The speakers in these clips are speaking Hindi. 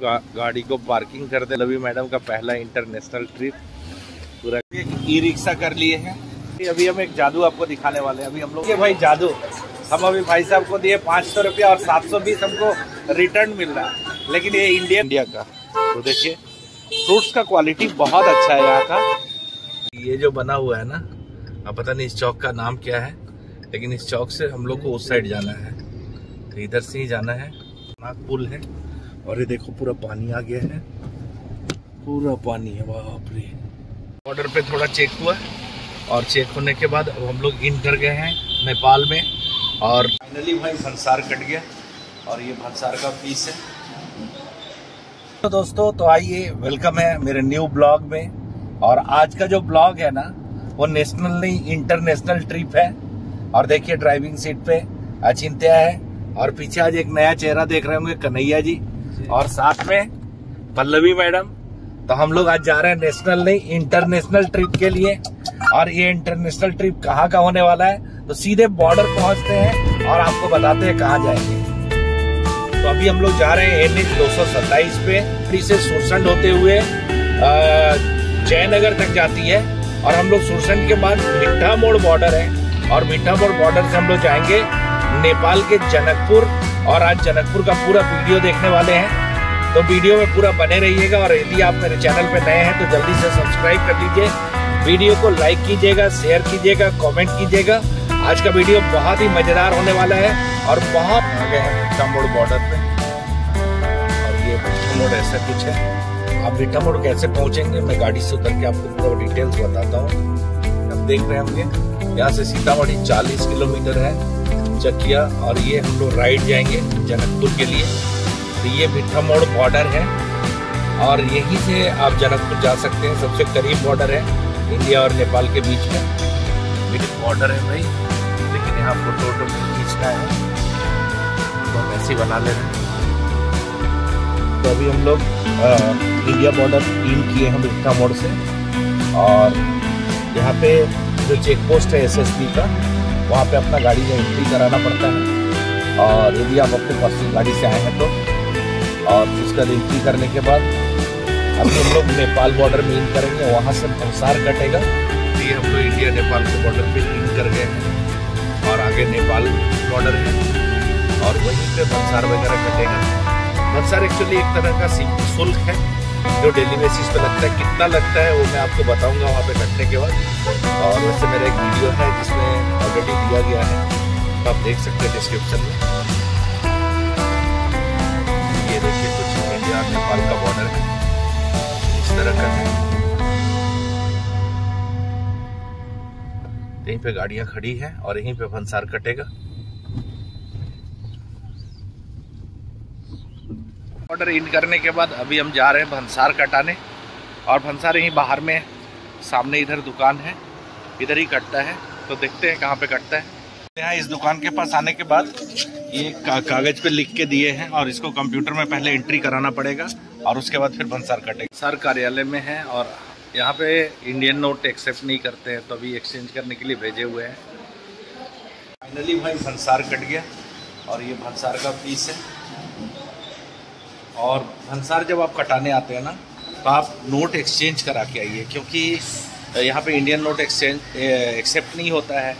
गाड़ी को पार्किंग कर दे। लवी मैडम का पहला इंटरनेशनल ट्रिप। पूरा ई रिक्शा कर लिए हैं। अभी हम एक जादू आपको दिखाने वाले हैं। अभी हम लोग भाई जादू। हम अभी भाई साहब को दिए पाँच सौ रुपया और सात सौ बीस हमको रिटर्न मिल रहा है। लेकिन ये इंडिया इंडिया का। तो देखिए फ्रूट्स का क्वालिटी बहुत अच्छा है यहाँ का। ये जो बना हुआ है ना, अब पता नहीं इस चौक का नाम क्या है, लेकिन इस चौक से हम लोग को उस साइड जाना है। तो इधर से ही जाना है। नाग पुल है। और ये देखो, पूरा पानी आ गया है। पूरा पानी है, बाप रे। बॉर्डर पे थोड़ा चेक हुआ और चेक होने के बाद अब हम लोग इंटर गए हैं नेपाल में और फाइनली भाई भंसार कट गया और ये भंसार का पीस है। तो दोस्तों तो आइए वेलकम है मेरे न्यू ब्लॉग में और आज का जो ब्लॉग है ना, वो नेशनल नहीं इंटरनेशनल ट्रिप है। और देखिए ड्राइविंग सीट पे अचिंत्या है और पीछे आज एक नया चेहरा देख रहे होंगे, कन्हैया जी। और साथ में, पल्लवी मैडम तो हम लोग आज जा रहे हैं नेशनल नहीं, इंटरनेशनल ट्रिप के लिए। और ये इंटरनेशनल ट्रिप कहाँ का होने वाला है? तो सीधे बॉर्डर पहुँचते हैं और आपको बताते हैं कहाँ जाएँगे। तो अभी हम लोग जा रहे हैं एन एच दो सौ सत्ताईस पे। फिर से सुरसंड होते हुए जयनगर तक जाती है। और हम लोग सुरसंड के बाद मिठा मोड़ बॉर्डर है। और मिठा मोड़ बॉर्डर से हम लोग जाएँगे नेपाल के जनकपुर और आज जनकपुर का पूरा वीडियो देखने वाले हैं। तो वीडियो में पूरा बने रहिएगा और यदि आप मेरे चैनल पे नए हैं तो जल्दी से सब्सक्राइब कर लीजिए। वीडियो को लाइक कीजिएगा शेयर कीजिएगा कमेंट कीजिएगा। आज का वीडियो बहुत ही मज़ेदार होने वाला है और बहुत आ है हैं मोड़ बॉर्डर पे। और ये मीठा मोड़ ऐसा कुछ है। आप मीठा मोड़ कैसे पहुँचेंगे? मैं गाड़ी से उतर के आपको पूरा डिटेल्स बताता हूँ। आप देख रहे होंगे, यहाँ से सीतामढ़ी 40 किलोमीटर है। चकिया और ये हम लोग राइड जाएँगे जनकपुर के लिए। तो ये मीठा मोड़ बॉर्डर है और यहीं से आप जनकपुर जा सकते हैं। सबसे करीब बॉर्डर है इंडिया और नेपाल के बीच में। मिडिल बॉर्डर है भाई। लेकिन यहाँ फ़ोटो वोटो नहीं खींचना है। तो हम ऐसे बना ले रहे हैं। तो अभी हम लोग इंडिया बॉर्डर इन किए हैं मीठा मोड़ से। और यहाँ पे जो चेक पोस्ट है एसएसबी का वहाँ पे अपना गाड़ी का एंट्री कराना पड़ता है। और यदि आप अपने पर्सनल गाड़ी से आए हैं तो। और उसका एंट्री करने के बाद अब हम लोग नेपाल बॉर्डर में इन करेंगे, वहाँ से भंसार कटेगा। ये हम लोग इंडिया नेपाल के बॉर्डर पे इन कर गए हैं। और आगे नेपाल बॉर्डर है। और वहीं पे भंसार वगैरह कटेगा। भंसार एक्चुअली एक तरह का शुल्क है। जो डेली बेसिस पे लगता है, कितना लगता है, वो मैं आपको बताऊँगा वहाँ पे कटने के बाद। और वैसे मेरा एक वीडियो है जिसमें ऑलरेडी दिया गया है। तो आप देख सकते हैं डिस्क्रिप्शन में। ये देखिए, कुछ इंडिया नेपाल का बॉर्डर है। इस तरह का है। यहीं पे गाड़ियाँ खड़ी हैं और यहीं पे भंसार कटेगा। ऑर्डर इन करने के बाद अभी हम जा रहे हैं भंसार कटाने। और भंसार यहीं बाहर में सामने इधर दुकान है। इधर ही कटता है। तो देखते हैं कहाँ पे कटता है। यहाँ इस दुकान के पास आने के बाद ये का, कागज़ पे लिख के दिए हैं और इसको कंप्यूटर में पहले एंट्री कराना पड़ेगा और उसके बाद फिर भंसार कटेगा। सर कार्यालय में है और यहाँ पे इंडियन नोट एक्सेप्ट नहीं करते हैं तो अभी एक्सचेंज करने के लिए भेजे हुए हैं। फाइनली भाई भंसार कट गया और ये भंसार का पीस है। और भंसार जब आप कटाने आते हैं ना तो आप नोट एक्सचेंज करा के आइए, क्योंकि यहाँ पे इंडियन नोट एक्सचेंज एक्सेप्ट नहीं होता है।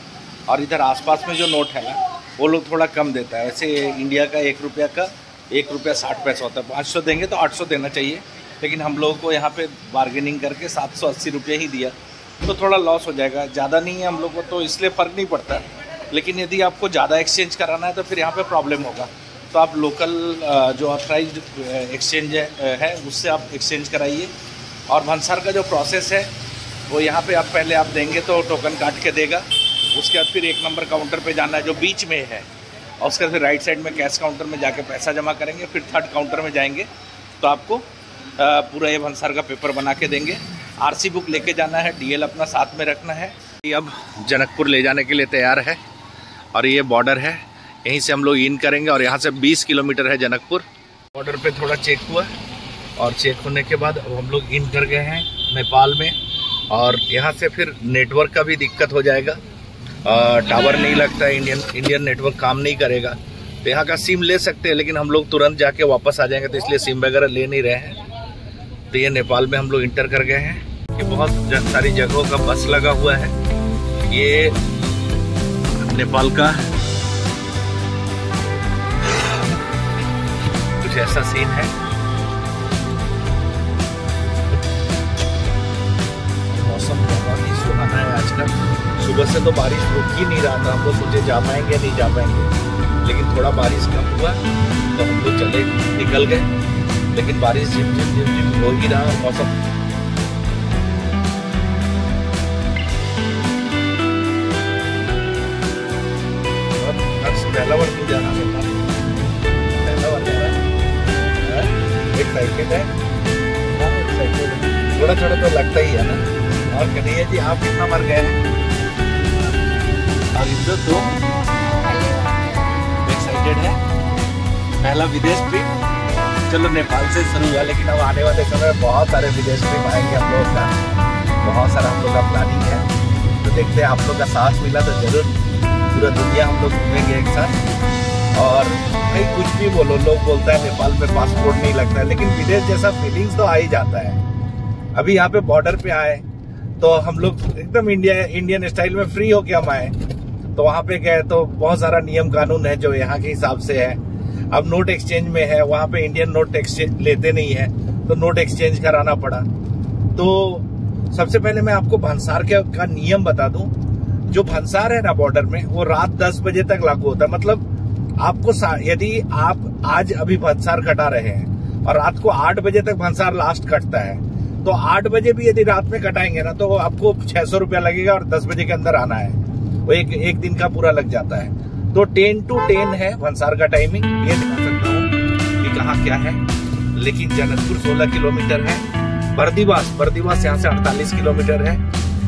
और इधर आसपास में जो नोट है ना, वो लोग थोड़ा कम देता है। वैसे इंडिया का एक रुपया का एक रुपया साठ पैसा होता है। पाँच सौ देंगे तो आठ सौ देना चाहिए, लेकिन हम लोगों को यहाँ पे बार्गेनिंग करके सात सौ अस्सी रुपये ही दिया तो थोड़ा लॉस हो जाएगा। ज़्यादा नहीं है हम लोग को तो इसलिए फ़र्क नहीं पड़ता। लेकिन यदि आपको ज़्यादा एक्सचेंज कराना है तो फिर यहाँ पर प्रॉब्लम होगा। तो आप लोकल जो ऑथराइज एक्सचेंज है, उससे आप एक्सचेंज कराइए। और भंसार का जो प्रोसेस है, वो यहाँ पे आप पहले आप देंगे तो टोकन काट के देगा। उसके बाद फिर एक नंबर काउंटर पे जाना है, जो बीच में है। और उसके बाद फिर राइट साइड में कैश काउंटर में जाके पैसा जमा करेंगे, फिर थर्ड काउंटर में जाएँगे। तो आपको पूरा ये भंसार का पेपर बना के देंगे। आरसी बुक लेके जाना है डीएल अपना साथ में रखना है। अब जनकपुर ले जाने के लिए तैयार है। और ये बॉर्डर है। यहीं से हम लोग इन करेंगे और यहाँ से 20 किलोमीटर है जनकपुर। बॉर्डर पे थोड़ा चेक हुआ और चेक होने के बाद अब हम लोग इन कर गए हैं नेपाल में और यहाँ से फिर नेटवर्क का भी दिक्कत हो जाएगा। टावर नहीं लगता इंडियन इंडियन नेटवर्क काम नहीं करेगा। तो यहाँ का सिम ले सकते हैं, लेकिन हम लोग तुरंत जाके वापस आ जाएँगे तो इसलिए सिम वगैरह ले नहीं रहे हैं। तो ये नेपाल में हम लोग इंटर कर गए हैं। ये बहुत सारी जगहों का बस लगा हुआ है। ये नेपाल का ऐसा सीन है। मौसम बहुत ही सुहाना है आजकल। सुबह से तो बारिश रुक ही नहीं रहा था। हम लोग सोचे जा पाएँगे नहीं जा पाएँगे। लेकिन थोड़ा बारिश कम हुआ तो हम लोग चले, निकल गए। लेकिन बारिश झिम झिम झिम झिम हो ही रहा मौसम। पहला बार क्यों जाना एक्साइटेड है। थोड़ा थोड़ा तो लगता ही है ना। और कन्हैया जी, आप कितना मर गए हैं? और इधर तो एक्साइटेड है। पहला विदेश ट्रिप चलो, नेपाल से शुरू हुआ, लेकिन अब आने वाले समय बहुत सारे विदेश ट्रिप आएँगे हम लोग का। बहुत सारा हम लोग का प्लानिंग है। तो देखते हैं, आप लोग का साथ मिला तो ज़रूर पूरा दुनिया हम लोग घूमेंगे एक साथ। और भाई, कुछ भी बोलो, लोग बोलता है, नेपाल में पासपोर्ट नहीं लगता है, लेकिन विदेश जैसा फीलिंग्स तो आ ही जाता है। अभी यहाँ पे बॉर्डर पे आए तो हम लोग एकदम इंडिया इंडियन स्टाइल में फ्री होके हम आए। तो वहाँ पे गए तो बहुत सारा नियम कानून है जो यहाँ के हिसाब से है। अब नोट एक्सचेंज में है, वहाँ पे इंडियन नोट एक्सचेंज लेते नहीं है तो नोट एक्सचेंज कराना पड़ा। तो सबसे पहले मैं आपको भंसार के, का नियम बता दूँ। जो भंसार है ना बॉर्डर में, वो रात 10 बजे तक लागू होता है। मतलब आपको यदि आप आज अभी भंसार कटा रहे हैं और रात को आठ बजे तक भंसार लास्ट कटता है तो आठ बजे भी यदि रात में कटाएँगे ना तो आपको छह सौ रुपया लगेगा और 10 बजे के अंदर आना है। वो एक एक दिन का पूरा लग जाता है। तो टेन टू टेन है भंसार का टाइमिंग ये दिखा सकता हूँ कि कहाँ क्या है। लेकिन जनकपुर 16 किलोमीटर है, बर्दीवास बर्दीवास यहाँ से 48 किलोमीटर है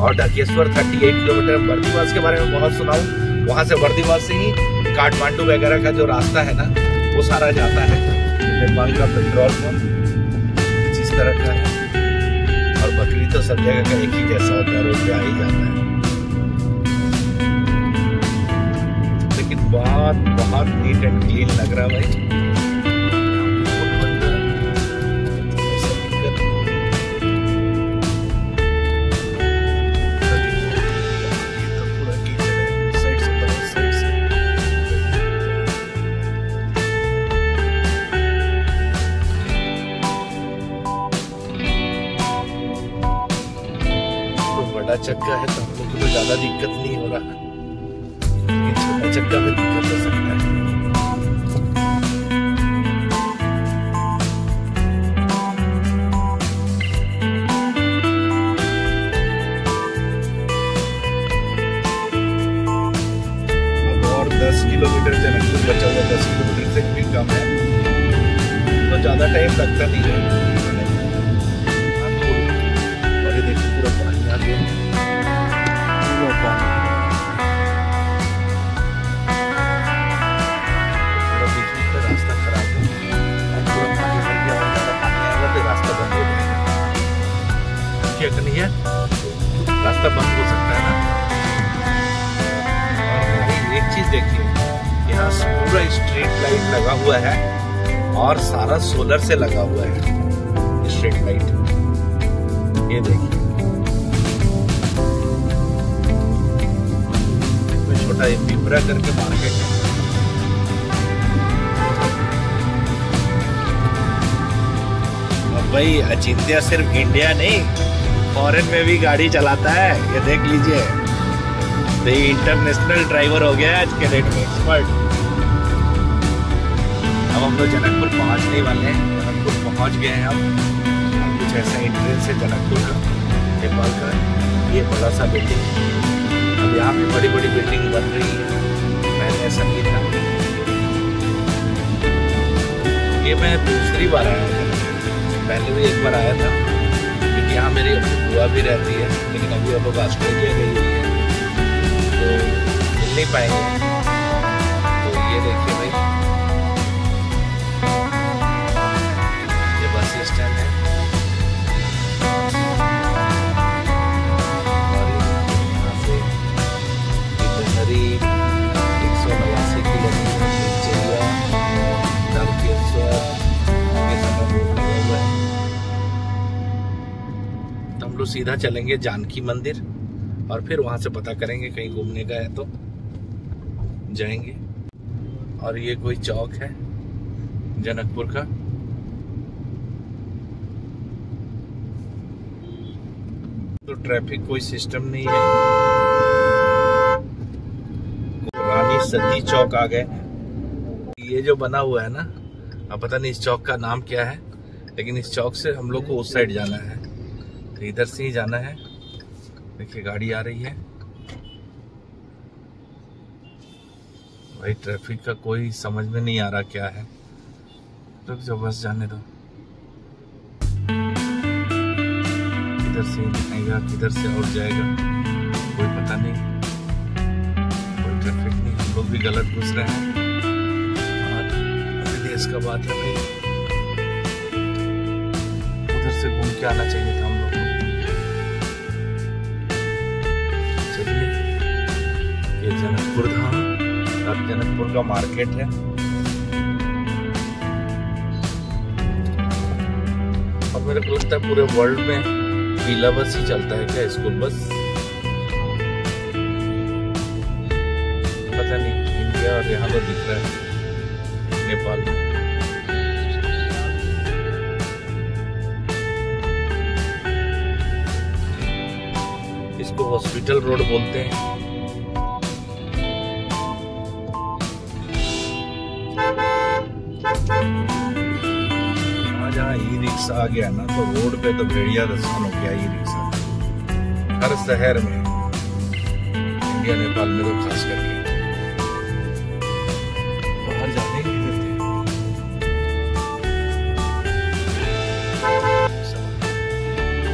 और ढकेश्वर 38 किलोमीटर बर्दीवास के बारे में बहुत सुनाऊ वहाँ से बर्दीवास से ही काठमांडू वगैरह का जो रास्ता है ना, वो सारा जाता है नेपाल का पेट्रोल पंप जिस तरह का है। और बकरी तो सब जगह का एक ही जैसा होता है, रोड पे आ ही जाता है। लेकिन बहुत बहुत नीट एंड क्लीन लग रहा है भाई। लेकिन छोटा चक्का हो सकता है हुआ है और सारा सोलर से लगा हुआ है। स्ट्रीट लाइट ये देखिए। छोटा ये पिपरा करके मार्केट है। भाई अचिंत्य सिर्फ़ इंडिया नहीं फॉरेन में भी गाड़ी चलाता है। ये देख लीजिए। इंटरनेशनल ड्राइवर हो गया आज के डेट में एक्सपर्ट अब हम लोग जनकपुर पहुँचने वाले हैं। जनकपुर पहुँच गए हैं अब। कुछ ऐसा इंट्रेंस है जनकपुर का नेपाल का ये बड़ा सा बिल्डिंग अब यहाँ पे बड़ी बड़ी बिल्डिंग बन रही है। पहले ऐसा नहीं था। ये मैं दूसरी बार आया हूँ पहले भी एक बार आया था। क्योंकि यहाँ मेरी बुआ भी रहती है। लेकिन अभी वो लोग गई हुई है। तो मिल नहीं पाएँगे। सीधा चलेंगे जानकी मंदिर और फिर वहाँ से पता करेंगे कहीं घूमने का है तो। जाएँगे। और ये कोई चौक है, जनकपुर का। तो ट्रैफ़िक कोई सिस्टम नहीं है। रानी सती चौक आ गए। ये जो बना हुआ है ना, अब पता नहीं इस चौक का नाम क्या है, लेकिन इस चौक से हम लोग को उस साइड जाना है। तो इधर से ही जाना है। देखिए, गाड़ी आ रही है। भाई ट्रैफ़िक का कोई समझ में नहीं आ रहा क्या है। तो जाओ, बस जाने दो। किधर से आएगा किधर से और जाएगा। कोई पता नहीं। कोई ट्रैफ़िक नहीं। हम लोग भी गलत घुस रहे हैं। और विदेश का बात है भाई। उधर से घूम के आना चाहिए था हम ये जनकपुर धाम और जनकपुर का मार्केट है। और मेरे को लगता है पूरे वर्ल्ड में पीला बस ही चलता है क्या स्कूल बस पता नहीं इंडिया और यहाँ तो दिख रहा है, नेपाल। में इसको हॉस्पिटल रोड बोलते हैं। आ गया ना तो रोड पे तो भेड़िया दसान हो गया ई रिक्शा हर शहर में इंडिया, नेपाल में तो खास करके। बाहर जाने की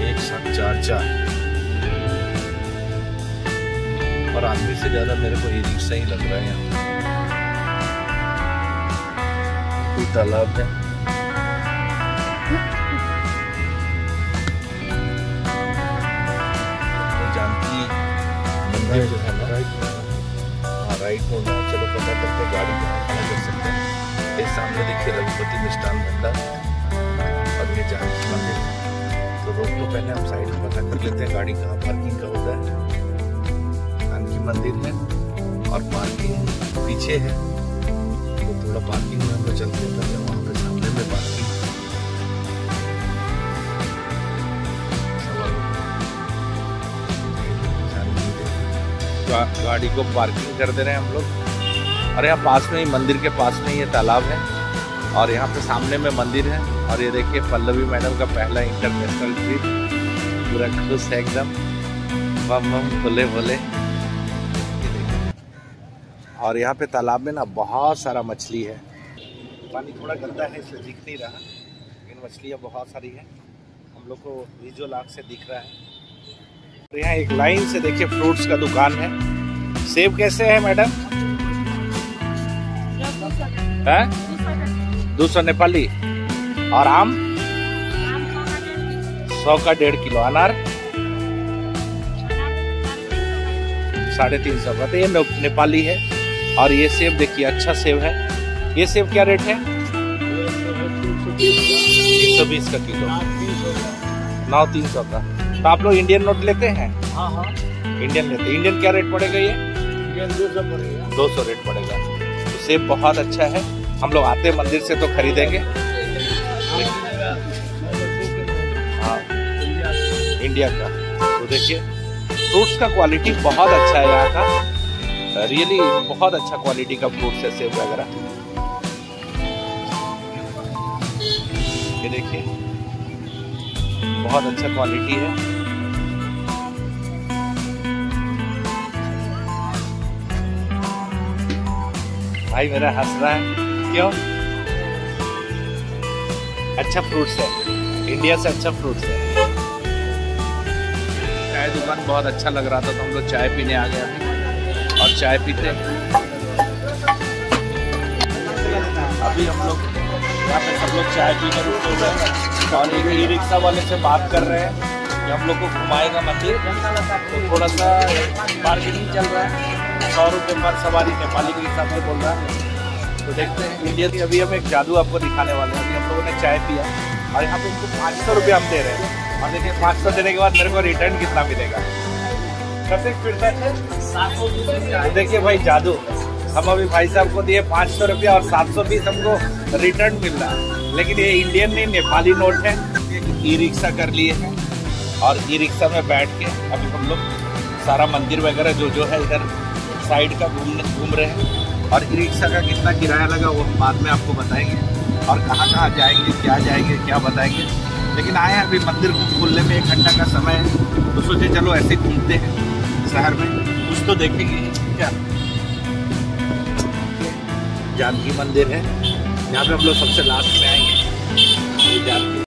एक साथ चार चार। और आदमी से ज़्यादा मेरे को ई रिक्शा ही लग रहा है यहाँ। कोई तालाब है? है ना हाँ राइट मोड़ में चलो पता करते हैं गाड़ी कहाँ कर सकते हैं। सामने देखिए रघुपति मिष्ठान भंडार और ये जानकी मंदिर तो लो पहले हम साइड में पता कर लेते हैं गाड़ी कहाँ पार्किंग का होता है। जानकी मंदिर है और पार्किंग पीछे है। तो थोड़ा पार्किंग में हम लोग चलते हैं पहले वहाँ पे सामने में पार्किंग गाड़ी को पार्किंग कर दे रहे हैं हम लोग। और यहाँ पास में ही, मंदिर के पास में ये तालाब है। और यहाँ पे सामने में मंदिर है। और ये देखिए, पल्लवी मैडम का पहला इंटरनेशनल ट्रिप पूरा खुश है एकदम। बम बम बोले बोले और यहाँ पे तालाब में ना बहुत सारा मछली है। पानी थोड़ा गंदा है, इसलिए दिख नहीं रहा। लेकिन मछलियाँ बहुत सारी है। हम लोग को विजुअल आँख से दिख रहा है। तो यहाँ एक लाइन से देखिए, फ्रूट्स का दुकान है। सेब कैसे है, मैडम? दो सौ नेपाली। और आम? सौ का डेढ़ किलो। अनार? साढ़े तीन सौ का। तो ये नेपाली है। और ये सेब देखिए अच्छा सेब है। ये सेब क्या रेट है? एक सौ बीस का किलो। नौ तीन सौ का। तो आप लोग इंडियन नोट लेते हैं? हाँ हाँ। इंडियन लेते हैं। इंडियन क्या रेट पड़ेगा ये? दो सौ पड़ेगा। दो सौ रेट पड़ेगा। तो सेब बहुत अच्छा है। हम लोग आते हैं मंदिर से तो खरीदेंगे। हाँ। इंडिया का। तो देखिए फ्रूट्स का क्वालिटी बहुत अच्छा है यहाँ का। रियली बहुत अच्छा क्वालिटी का फ्रूट्स है सेब वगैरह। ये देखिए। बहुत अच्छा क्वालिटी है। भाई मेरा हंस रहा है। क्यों? अच्छा फ्रूट्स है। इंडिया से अच्छा फ्रूट्स है। चाय दुकान बहुत अच्छा लग रहा था तो हम लोग चाय पीने आ गए और चाय पीते अभी हम लोग यहाँ पे सब लोग चाय पीने रुके हुए हैं। और एक ई रिक्शा वाले से बात कर रहे हैं। कि हम लोग को घुमाएगा मंदिर। तो थोड़ा सा बार्गेनिंग चल रहा है। सौ रुपये पर सवारी नेपाली के हिसाब से बोल रहा है। तो देखते हैं इंडिया की अभी हम एक जादू आपको दिखाने वाले हैं। अभी हम लोगों ने चाय पिया। और यहाँ पे इनको पाँच सौ रुपये हम दे रहे हैं। और देखिए, पाँच सौ देने के बाद मेरे को रिटर्न कितना मिलेगा। कते फिरता है देखिए भाई, जादू। हम अभी भाई साहब को दिए पाँच सौ रुपया और सात सौ बीस हमको रिटर्न मिल रहा है। लेकिन ये इंडियन नहीं, नेपाली नोट है। ई रिक्शा कर लिए हैं और ई रिक्शा में बैठ के अभी हम लोग सारा मंदिर वगैरह जो जो है इधर साइड का घूम घूम रहे हैं। और ई रिक्शा का कितना किराया लगा वो बाद में आपको बताएँगे। और कहाँ कहाँ जाएँगे, क्या जाएँगे, क्या बताएँगे। लेकिन आए हैं अभी मंदिर खुलने में एक घंटा का समय है। तो सोचे चलो ऐसे घूमते हैं शहर में। कुछ तो देखेंगे। क्या? जानकी मंदिर है। यहाँ पे हम लोग सबसे लास्ट में आएँगे। जानकी